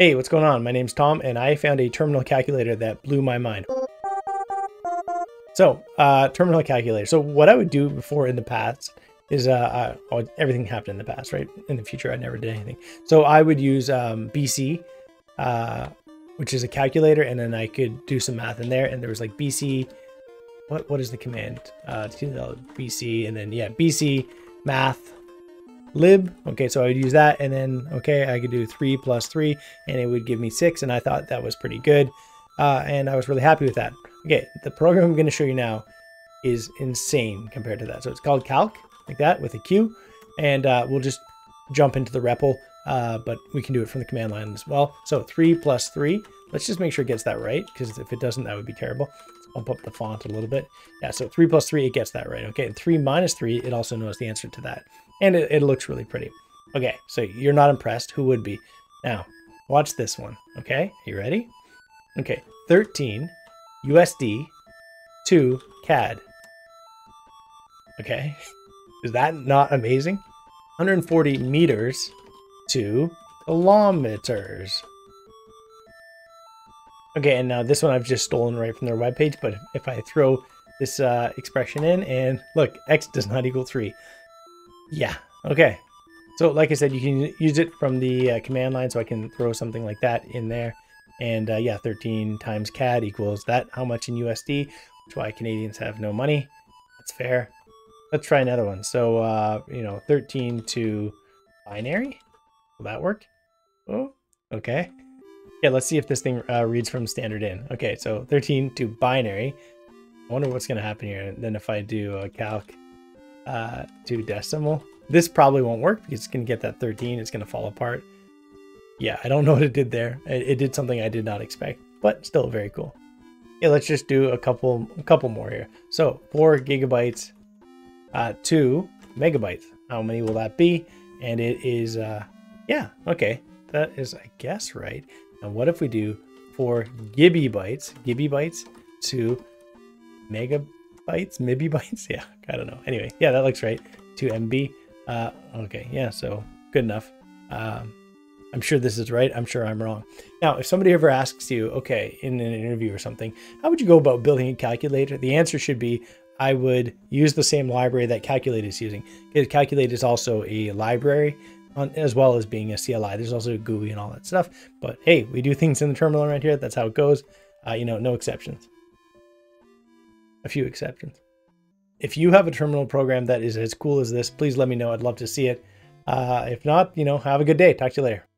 Hey, what's going on? My name's Tom, and I found a terminal calculator that blew my mind. So, uh, terminal calculator. So what I would do before in the past is, uh, uh, everything happened in the past, right? In the future, I never did anything. So I would use um, BC, uh, which is a calculator, and then I could do some math in there. And there was like BC, what what is the command? Uh, BC, and then yeah, BC math lib. Okay, so I would use that, and then okay, I could do three plus three, and it would give me six, and I thought that was pretty good, uh, and I was really happy with that. Okay, the program I'm going to show you now is insane compared to that. So it's called Qalc, like that, with a Q, and uh, we'll just jump into the REPL, uh, but we can do it from the command line as well. So 3 plus 3, let's just make sure it gets that right, because if it doesn't, that would be terrible. Bump up the font a little bit. Yeah, so 3 plus 3, it gets that right. Okay, and 3 minus 3, it also knows the answer to that. And it, it looks really pretty. Okay, so you're not impressed. Who would be? Now, watch this one. Okay, you ready? Okay, 13 USD to CAD. Okay, is that not amazing? 140 meters to kilometers. Okay, and now this one I've just stolen right from their webpage, but if I throw this uh, expression in and look, x does not equal 3. Yeah, okay. So like I said, you can use it from the uh, command line, so I can throw something like that in there. And uh, yeah, 13 times CAD equals that. How much in USD? Which why Canadians have no money. That's fair. Let's try another one. So, uh, you know, 13 to binary. Will that work? Oh, okay. Yeah, let's see if this thing uh, reads from standard in. Okay, so 13 to binary. I wonder what's going to happen here. And then if I do a calc uh, to decimal, this probably won't work because it's going to get that 13. It's going to fall apart yeah, I don't know what it did there. It, it, did something I did not expect, but still very cool. Yeah, let's just do a couple, a couple more here. So four gigabytes, uh, two megabytes. How many will that be? And it is, uh, yeah, okay, that is, I guess, right. And what if we do four gibby bytes, gibby bytes to megabytes, mibby bytes? Yeah, I don't know. Anyway, yeah, that looks right. To MB. Uh, okay, yeah, so good enough. Um, I'm sure this is right. I'm sure I'm wrong. Now, if somebody ever asks you, okay, in an interview or something, how would you go about building a calculator? The answer should be, I would use the same library that Qalculate is using. Qalculate is also a library on, as well as being a CLI. There's also GUI and all that stuff. But hey, we do things in the terminal right here. That's how it goes. Uh, you know, no exceptions. A few exceptions. If you have a terminal program that is as cool as this, please let me know. I'd love to see it. Uh, if not, you know, have a good day. Talk to you later.